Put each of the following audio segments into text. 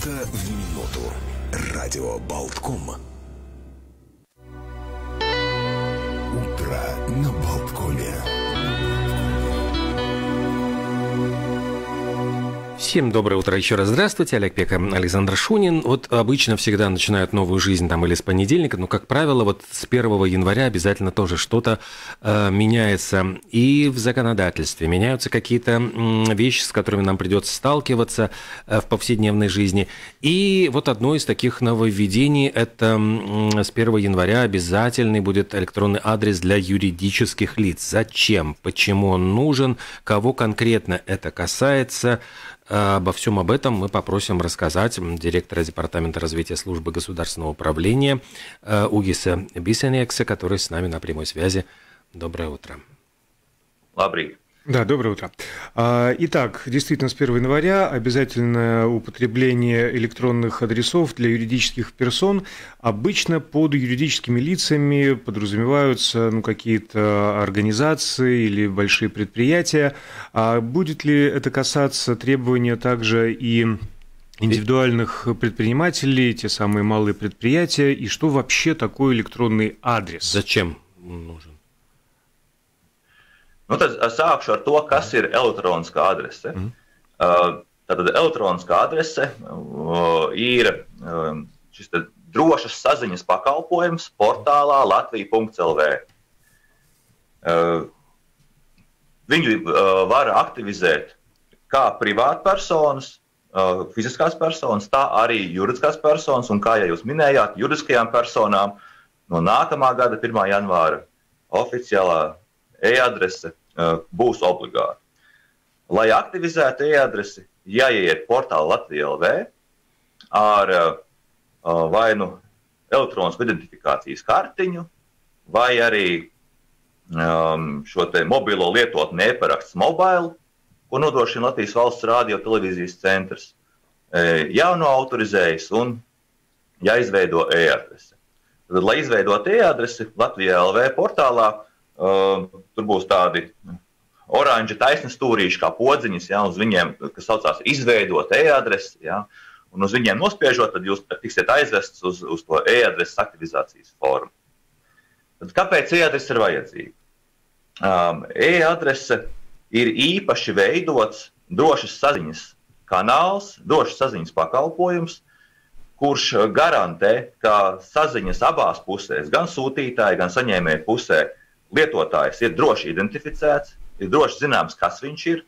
Минута в минуту. Радио Болтком. Утро на Болткоме. Всем доброе утро еще раз. Здравствуйте, Олег Пека, Александр Шунин. Вот обычно всегда начинают новую жизнь там или с понедельника, но, как правило, вот с 1 января обязательно тоже что-то э, меняется и в законодательстве. Меняются какие-то м, вещи, с которыми нам придется сталкиваться э, в повседневной жизни. И вот одно из таких нововведений – это м, с 1 января обязательный будет электронный адрес для юридических лиц. Зачем? Почему он нужен? Кого конкретно это касается? Обо всем об этом мы попросим рассказать директора Департамента развития службы государственного управления э, Угиса Бисенекса, который с нами на прямой связи. Доброе утро. Лабрик. Да, доброе утро. А, итак, действительно, с 1 января обязательное употребление электронных адресов для юридических персон. Обычно под юридическими лицами подразумеваются ну, какие-то организации или большие предприятия. А будет ли это касаться требования также и индивидуальных предпринимателей, те самые малые предприятия, и что вообще такое электронный адрес? Зачем нужен? Nu, tad sākšu ar to, kas ir elektroniskā adrese. Mm. Tātad elektroniskā adrese ir šis drošas saziņas pakalpojums portālā Latvija.CLV. Viņu var aktivizēt kā privātpersonas, fiziskās personas, tā arī juridiskās personas, un kā jau jūs minējāt, juridiskajām personām no nākamā gada 1. janvāra oficiālā e-adrese būs obligāti. Lai aktivizētu e-adresi, jāiet portālā Latvijā LV ar vai nu elektronisku identifikācijas kartiņu, vai arī um, šo mobilo lietotni e-paraksts mobile, ko nodrošina Latvijas valsts radio televīzijas centrs. Jauno autorizējas un jāizveido e-adrese. Tad, lai izveidotu e-adresi Latvijā LV portālā, tur būs tādi oranži taisni stūrīši, kā podziņas, ja, uz viņiem, kas saucās izveidot e-adresi. Ja, un uz viņiem nospiežot, tad jūs tiksiet aizvests uz, uz to e-adreses aktivizācijas formu. Tad kāpēc e-adrese ir vajadzīga? Um, e-adrese ir īpaši veidots drošas saziņas kanāls, drošas saziņas pakalpojums, kurš garantē, ka saziņas abās pusēs, gan sūtītāja, gan saņēmēja pusē, lietotājs ir droši identificēts, ir droši zināms, kas viņš ir,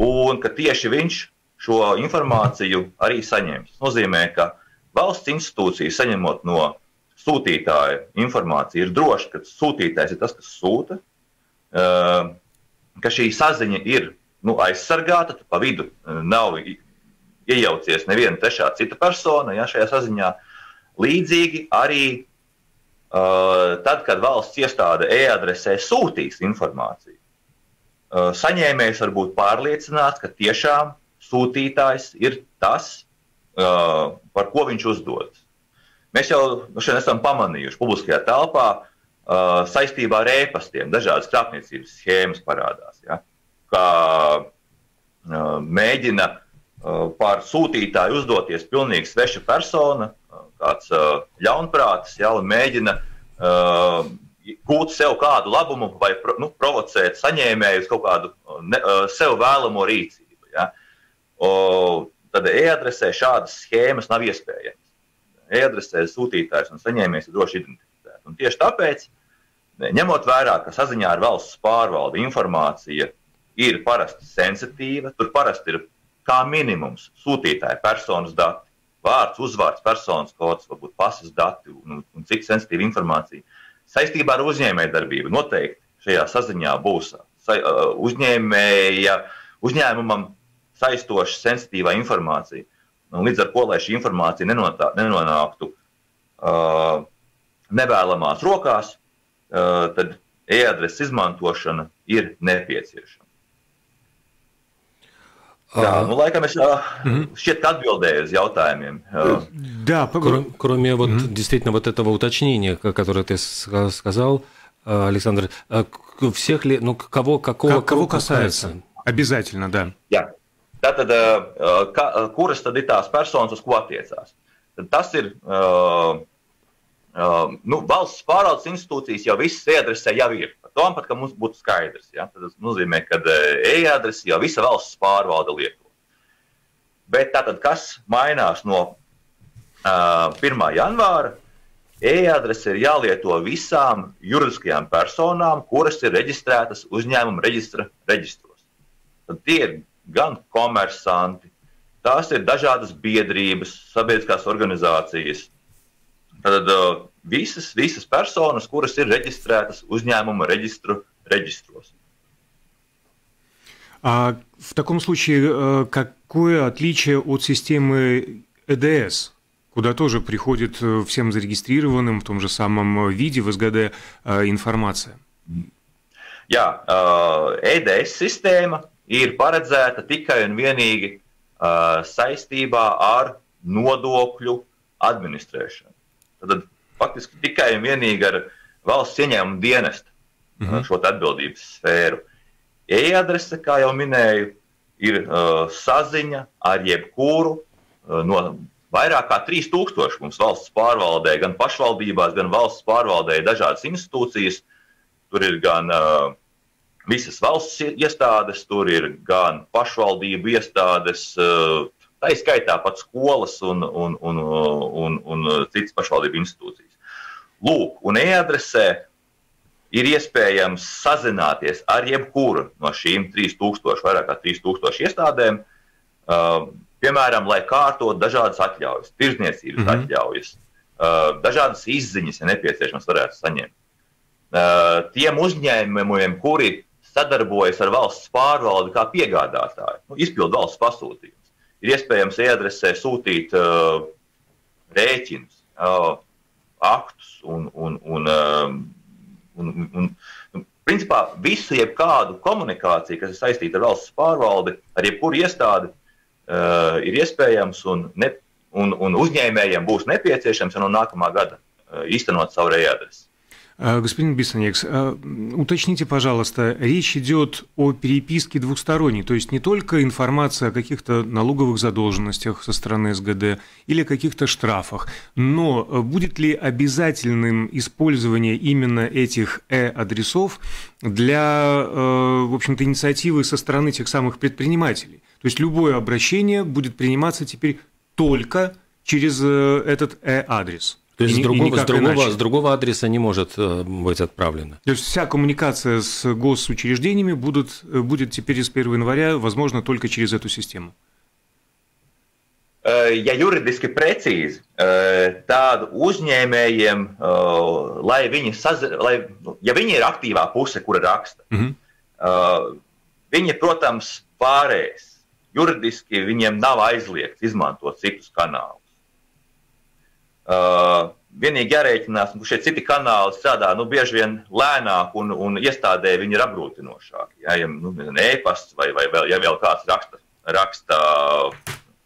un ka tieši viņš šo informāciju arī saņems. Tas nozīmē, ka valsts institūcija saņemot no sūtītāja informāciju, ir droši, ka sūtītājs ir tas, kas sūta, ka šī saziņa ir nu, aizsargāta, pa vidu nav iejaucies neviena trešā cita persona ja, šajā saziņā. Līdzīgi arī tad, kad valsts iestāde e-adresē sūtīs informāciju, uh, saņēmējs var būt pārliecināts, ka tiešām sūtītājs ir tas, uh, par ko viņš uzdodas. Mēs jau šodien esam pamanījuši publiskajā telpā saistībā ar ēpastiem, dažādas krāpniecības schēmas parādās. Ja, kā mēģina par sūtītāju uzdoties pilnīgi sveša persona, kāds uh, ļaunprātis ja, un mēģina uh, gūt sev kādu labumu vai nu, provocēt saņēmēju uz kaut kādu ne, uh, sev vēlamo rīcību. Ja. O, tad e-adresē šādas schēmas nav iespējamas. E-adresē sūtītājs un saņēmējs ir droši identificēti. Un tieši tāpēc, ņemot vērā, ka saziņā ar valsts pārvaldi informācija ir parasti sensitīva, tur parasti ir kā minimums sūtītāja personas dati vārds, uzvārds, personas kods, varbūt pasas dati un, un cita sensitīva informācija. Saistībā ar uzņēmējdarbību noteikti šajā saziņā būs sa, uzņēmēja, uzņēmumam saistoša sensitīvā informācija. Un līdz ar to, lai šī informācija nenotā, nenonāktu uh, nevēlamās rokās, uh, tad e-adreses izmantošana ir nepieciešama. Да, ну, laikam es šķiet, ka atbildēju uz jautājumiem. Да, кроме, кроме вот mm-hmm. действительно вот этого уточнения, которое ты сказал, Александр, всех ли, ну кого, какого, кого касается? касается? Обязательно, да. Jā. Tātad, ka, kuras tad ir tās personas, uz ko attiecās? Tad tas ir uh, uh, nu, valsts pārvaldes institūcijas, jau visas e-adresē jau ir. Par to pat, ka mums būtu skaidrs. Ja? Tas nozīmē, ka e-adrese jau visa valsts pārvalde lieto. Bet tātad, kas mainās no uh, 1. janvāra? E-adrese ir jālieto visām juridiskajām personām, kuras ir reģistrētas uzņēmuma reģistra reģistros. Tad tie ir gan komersanti, tās ir dažādas biedrības, sabiedriskās organizācijas. Tad uh, visas, visas personas, kuras ir reģistrētas uzņēmuma reģistru reģistros. А в таком случае какое отличие от системы ЭДС? куда тоже приходит э, всем зарегистрированным в том же самом э, виде в СГД э, информация. Jā, EDS sistēma ir paredzēta tikai un vienīgi saistībā ar nodokļu administrēšanu. Tad faktiski tikai un vienīgi ar valsts ieņēmumu dienestu mm -hmm. šo atbildības sfēru. E-adrese, kā jau minēju, ir uh, saziņa ar jebkuru uh, no Vairāk kā 3000 mums valsts pārvaldē, gan pašvaldībās, gan valsts pārvaldē dažādas institūcijas. Tur ir gan uh, visas valsts iestādes, tur ir gan pašvaldību iestādes, uh, tā izskaitā pat skolas un, un, un, un, un citas pašvaldību institūcijas. Lūk, un e-adresē ir iespējams sazināties ar jebkuru no šīm 3000, vairāk kā 3000 iestādēm. Uh, Piemēram, lai kārtot dažādas atļaujas, tirdzniecības mm -hmm. atļaujas, uh, dažādas izziņas, ja nepieciešams, varētu saņemt. Uh, tiem uzņēmumiem, kuri sadarbojas ar valsts pārvaldi kā piegādātāji, nu, izpildu valsts pasūtījumus, ir iespējams e-adresē sūtīt uh, rēķinus, uh, aktus un, un, un, um, un, un, un, principā visu jebkādu komunikāciju, kas ir saistīta ar valsts pārvaldi, ar jebkuru iestādi, uh, ir iespējams un, ne, un, un uzņēmējiem būs nepieciešams no nākamā gada uh, īstenot savu readresi. Господин Бисанекс, уточните, пожалуйста, речь идет о переписке двухсторонней, то есть не только информация о каких-то налоговых задолженностях со стороны СГД или каких-то штрафах, но будет ли обязательным использование именно этих э-адресов для, в общем-то, инициативы со стороны тех самых предпринимателей? То есть любое обращение будет приниматься теперь только через э, этот э-адрес. То есть и, с, другого, с, другого, с другого адреса не может э, быть отправлено. То есть вся коммуникация с госучреждениями будут, э, будет теперь с 1 января возможно только через эту систему. Ja juridiski precīzi, tad uzņēmējiem, lai viņi, saz... lai, ja viņi ir aktīvā puse, kura raksta, mm -hmm. viņi, protams, pārēs juridiski viņiem nav aizliegts izmantot citus kanālus. Uh, vienīgi jārēķinās, ka šie citi kanāli strādā nu, bieži vien lēnāk un, un iestādē viņi ir apgrūtinošāki. Ja, ja nu, e-pasts vai, vai vēl, ja vēl kāds raksta, raksta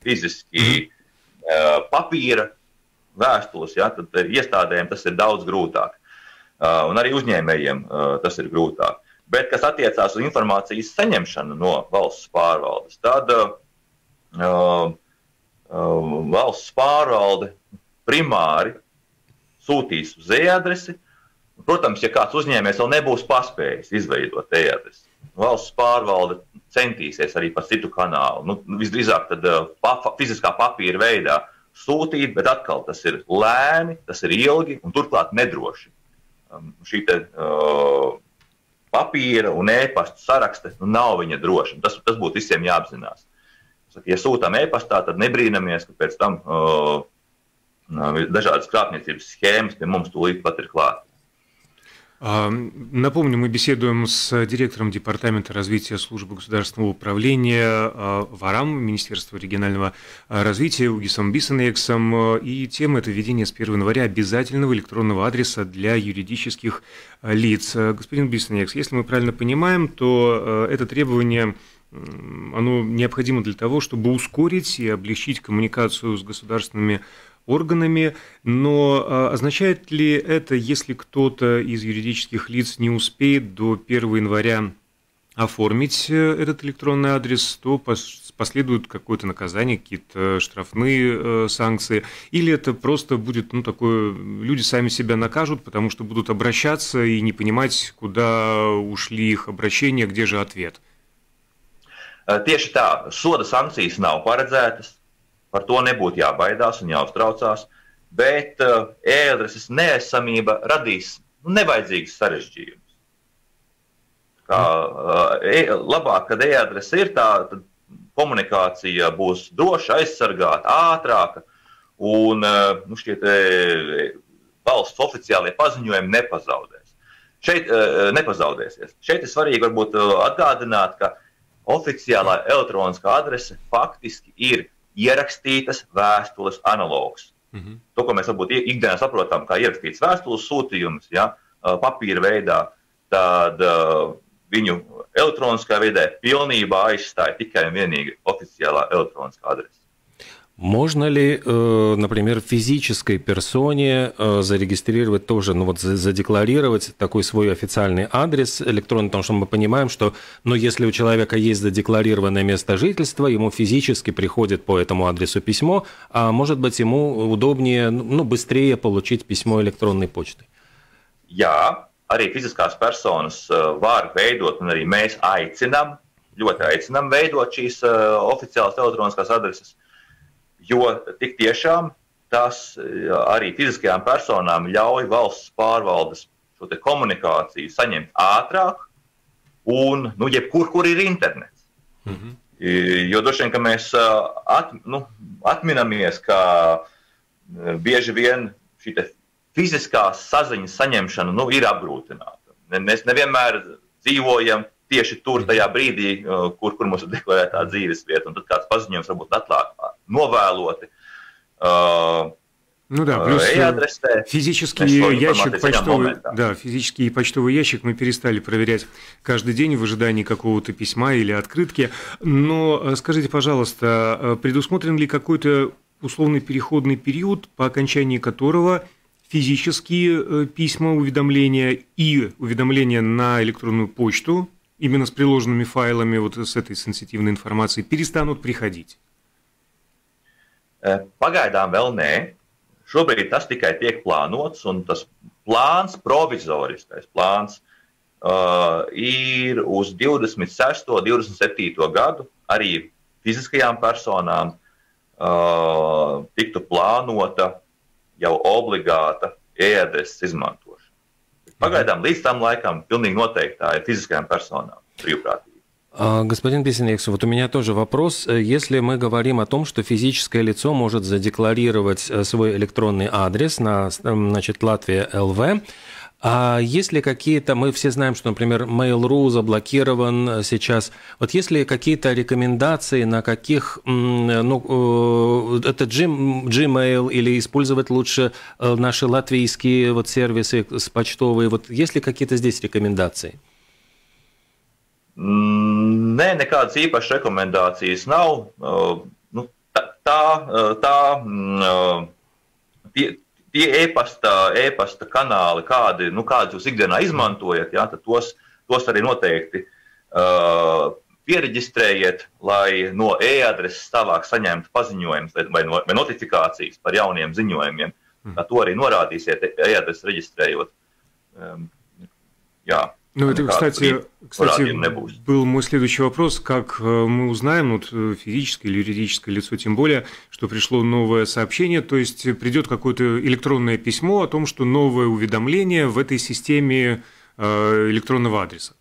fiziski uh, papīra vēstules, ja, tad iestādēm tas ir daudz grūtāk. Uh, un arī uzņēmējiem tas ir grūtāk bet kas attiecās uz informācijas saņemšanu no valsts pārvaldes, tad uh, uh, valsts pārvalde primāri sūtīs uz e-adresi. Protams, ja kāds uzņēmējs vēl nebūs paspējis izveidot e-adresi, valsts pārvalde centīsies arī pa citu kanālu. Nu, visdrīzāk, tad uh, pa, fiziskā papīra veidā sūtīt, bet atkal tas ir lēni, tas ir ilgi un turklāt nedroši. Um, šī te, uh, papīra un e-pasta saraksta nu, nav viņa droša. Tas, tas būtu visiem jāapzinās. Saka, ja sūtām e-pastā, tad nebrīnamies, ka pēc tam uh, dažādas krāpniecības schēmas pie mums tūlīt pat ir klātas. Напомню, мы беседуем с директором Департамента развития службы государственного управления ВАРАМ, Министерства регионального развития, Угисом Бисенексом. И тема – это введение с 1 января обязательного электронного адреса для юридических лиц. Господин Бисенекс, если мы правильно понимаем, то это требование оно необходимо для того, чтобы ускорить и облегчить коммуникацию с государственными органами, но а, означает ли это, если кто-то из юридических лиц не успеет до 1 января оформить э, этот электронный адрес, то последует какое-то наказание, какие-то штрафные санкции, или это просто будет, ну, такое, люди сами себя накажут, потому что будут обращаться и не понимать, куда ушли их обращения, где же ответ? Tieši tā, soda sankcijas nav paredzētas, par to nebūtu jābaidās un jāuztraucās, bet e-adreses neesamība radīs nevajadzīgas sarežģījumus. Kā, e, labāk, kad e-adrese ir tā, tad komunikācija būs droša, aizsargāta, ātrāka, un nu, šie valsts oficiālie paziņojumi nepazaudēs. Šeit nepazaudēsies. Šeit ir svarīgi varbūt atgādināt, ka oficiālā elektroniskā adrese faktiski ir ierakstītas vēstules analogs. Mm -hmm. To, ko mēs varbūt ikdienā saprotam, kā ierakstīts vēstules sūtījums, ja, papīra veidā, tad uh, viņu elektroniskā vidē pilnībā aizstāja tikai un vienīgi oficiālā elektroniskā adrese. Можно ли, э, например, физической персоне э, зарегистрировать тоже, ну вот задекларировать такой свой официальный адрес электронный, потому что мы понимаем, что, ну, если у человека есть задекларированное место жительства, ему физически приходит по этому адресу письмо, а может быть ему удобнее, ну, быстрее получить письмо электронной почтой? Jā, arī fiziskās personas var veidot, un arī mēs aicinām, ļoti aicinām veidot šīs oficiālas elektroniskās. Jo tik tiešām tas arī fiziskajām personām ļauj valsts pārvaldes šo komunikāciju saņemt ātrāk un nu, jebkur, kur ir internets. Mm -hmm. Jo droši vien, ka mēs at, nu, atminamies, ka bieži vien šī fiziskā saziņas saņemšana nu, ir apgrūtināta. Mēs nevienmēr dzīvojam tieši tur, tajā brīdī, uh, kur, kur mums ir deklarētā dzīves vieta, tad kāds paziņojums varbūt atklāt novēloti. Uh, ну да, плюс э, физический ящик почтовый, да, физический почтовый ящик мы перестали проверять каждый день в ожидании какого-то письма или открытки. Но э, скажите, пожалуйста, предусмотрен ли какой-то условный переходный период, по окончании которого физические письма, уведомления и уведомления на электронную почту именно с приложенными файлами, вот с этой сенситивной информацией, перестанут приходить? Pagaidām vēl nē. Šobrīd tas tikai tiek plānots, un tas plāns, provizoriskais plāns, uh, ir uz 26. un 27. gadu arī fiziskajām personām uh, tiktu plānota jau obligāta e-adreses izmantošana. Pagaidām līdz tam laikam pilnīgi noteikti tā ir fiziskajām personām brīvprātīgi. Господин Песенникс, вот у меня тоже вопрос. Если мы говорим о том, что физическое лицо может задекларировать э, свой электронный адрес на значит, Латвия ЛВ, а есть ли какие-то, мы все знаем, что, например, Mail.ru заблокирован сейчас, вот есть ли какие-то рекомендации, на каких, ну, э, это Gmail или использовать лучше э, наши латвийские вот сервисы с почтовые, вот есть ли какие-то здесь рекомендации? Nē, nekādas īpašas rekomendācijas nav. Nu, tā, tā, tie, tie e-pasta, e-pasta kanāli, kādi, nu, kādus jūs ikdienā izmantojat, jā, tos, tos arī noteikti uh, pieregistrējiet, lai no e-adreses tālāk saņemtu paziņojumus vai, vai, vai notifikācijas par jauniem ziņojumiem. Mm. To arī norādīsiet e-adreses reģistrējot. Um, jā. Ну, это, кстати, кстати был мой следующий вопрос. Как э, мы узнаем, вот э, физическое или юридическое лицо, тем более, что пришло новое сообщение, то есть придет какое-то электронное письмо о том, что новое уведомление в этой системе э, электронного адреса?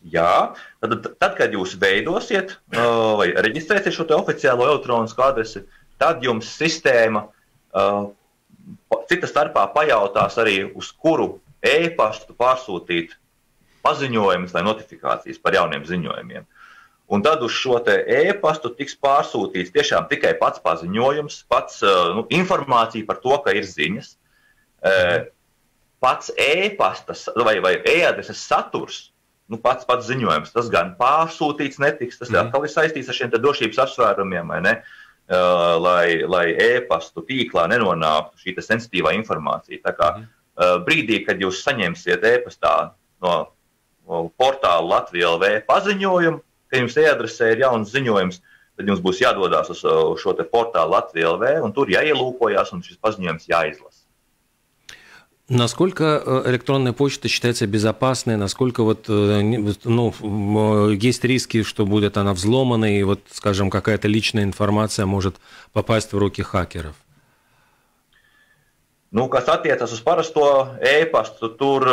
Jā, tad, tad, kad jūs veidosiet vai reģistrēsiet šo oficiālo elektronisko adresi, tad jums sistēma cita starpā pajautās arī, uz kuru e-pastu pārsūtīt paziņojumus vai notifikācijas par jauniem ziņojumiem. Un tad uz šo e-pastu tiks pārsūtīts tiešām tikai pats paziņojums, pats nu, informācija par to, ka ir ziņas. Pats e-pasta vai, vai e-adreses saturs, nu, pats, pats ziņojums, tas gan pārsūtīts netiks, tas mm. atkal ir saistīts ar šiem drošības apsvērumiem, vai ne? Uh, lai, lai e-pastu tīklā nenonāktu šī sensitīvā informācija. Tā kā mm. Uh, brīdī, kad jūs saņemsiet e-pastā no portālu Latvijas LV paziņojumu, ka jums e-adresē ir jauns ziņojums, tad jums būs jādodas uz, uz šo portālu Latvijas LV un tur jāielūkojas un šis paziņojums jāizlasa. Насколько электронная почта считается безопасной, насколько вот, ну, есть риски, что будет она взломана, и вот, скажем, какая-то личная информация может попасть в руки хакеров? Nu, kas attiecas uz parasto e-pastu, tur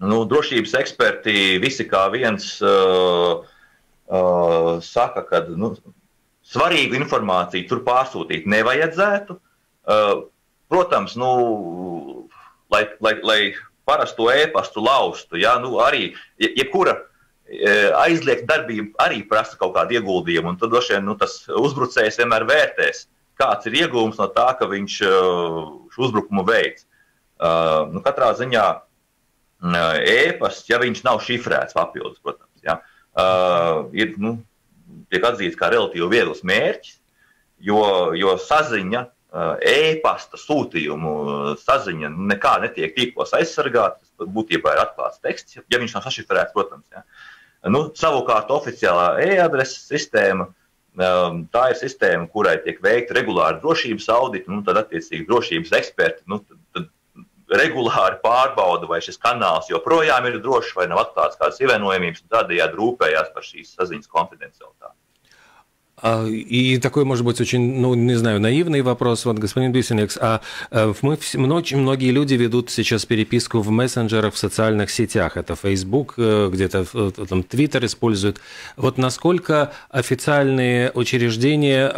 nu, drošības eksperti visi kā viens uh, uh, saka, ka nu, svarīgu informāciju tur pārsūtīt nevajadzētu. Uh, protams, nu, lai, lai, lai parasto e-pastu laustu, ja, nu, arī jebkura aizliegta darbība arī prasa kaut kādu ieguldījumu, tad droši vien nu, tas uzbrucējs vienmēr vērtēs kāds ir iegūms no tā, ka viņš uh, šo uzbrukumu veids. Uh, nu, katrā ziņā uh, e-pasts, ja viņš nav šifrēts papildus, protams, ja, ir, nu, tiek atzīts kā relatīvi viegls mērķis, jo, jo saziņa, e-pasta sūtījumu saziņa nekā netiek tīklos aizsargāta. Tas būtībā ir atklāts teksts, ja viņš nav sašifrēts, protams. Ja. Nu, savukārt oficiālā e-adreses sistēma uh, tā ir sistēma, kurai tiek veikta regulāra drošības audita, nu, tad attiecīgi drošības eksperti nu, tad, tad regulāri pārbauda, vai šis kanāls joprojām ir drošs, vai nav atklāts kādas ievainojumības, un tādējādi rūpējās par šīs saziņas konfidencialitāti. И такой, может быть, очень, ну, не знаю, наивный вопрос, вот, господин Бисенекс, а мы, очень многие люди ведут сейчас переписку в мессенджерах, в социальных сетях, это Facebook, где-то там Twitter используют. Вот насколько официальные учреждения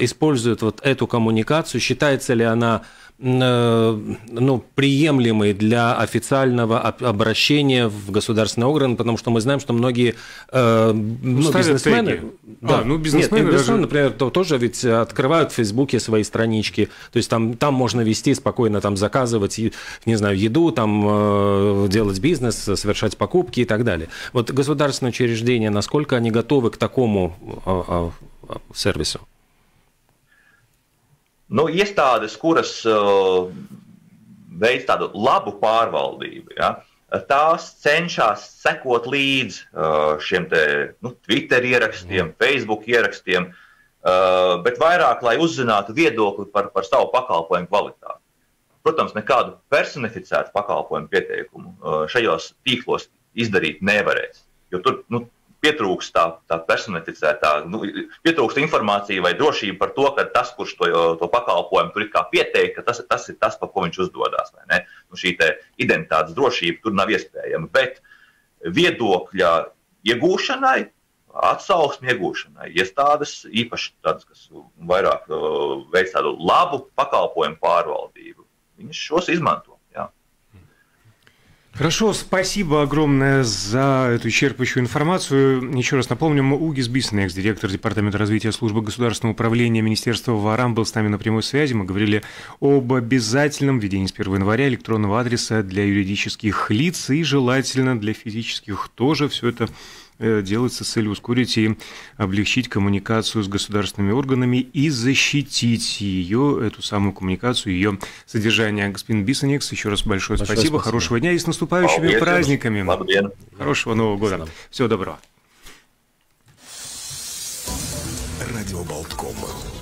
используют вот эту коммуникацию, считается ли она ну, приемлемый для официального обращения в государственный орган, потому что мы знаем, что многие э, ну, бизнесмены, да, а, ну, бизнесмены, Нет, бизнесмены даже... например, то, тоже ведь открывают в Фейсбуке свои странички, то есть там, там можно вести спокойно, там заказывать, не знаю, еду, там э, делать бизнес, совершать покупки и так далее. Вот государственные учреждения, насколько они готовы к такому э, э, сервису? Nu, iestādes, kuras uh, veids tādu labu pārvaldību, ja, tās cenšas sekot līdzi uh, šiem te, nu, Twitter ierakstiem, mm. Facebook ierakstiem, uh, bet vairāk, lai uzzinātu viedokli par, par savu pakalpojumu kvalitāti. Protams, nekādu personificētu pakalpojumu pieteikumu uh, šajos tīklos izdarīt nevarēs. Jo tur nu, pietrūkst tā, tā personificētā, nu, pietrūkst informācija vai drošība par to, ka tas, kurš to, to pakalpojumu tur ir kā pieteikt, ka tas, tas ir tas, par ko viņš uzdodas. Nu, šī identitātes drošība tur nav iespējama. Bet viedokļa iegūšanai, atsauksmju iegūšanai, iestādes īpaši tādas, kas vairāk uh, veic tādu labu pakalpojumu pārvaldību, viņas šos izmanto. Хорошо, спасибо огромное за эту исчерпывающую информацию. Еще раз напомним, Угис Биснекс, директор Департамента развития службы государственного управления Министерства ВАРАМ, был с нами на прямой связи. Мы говорили об обязательном введении с 1 января электронного адреса для юридических лиц и желательно для физических тоже. Все это делается с целью ускорить и облегчить коммуникацию с государственными органами и защитить ее, эту самую коммуникацию, ее содержание. Господин Бисоникс, еще раз большое, большое спасибо, спасибо, хорошего дня и с наступающими Привет. праздниками. Привет. Хорошего Нового года. Спасибо. Всего доброго. Радио Болткома.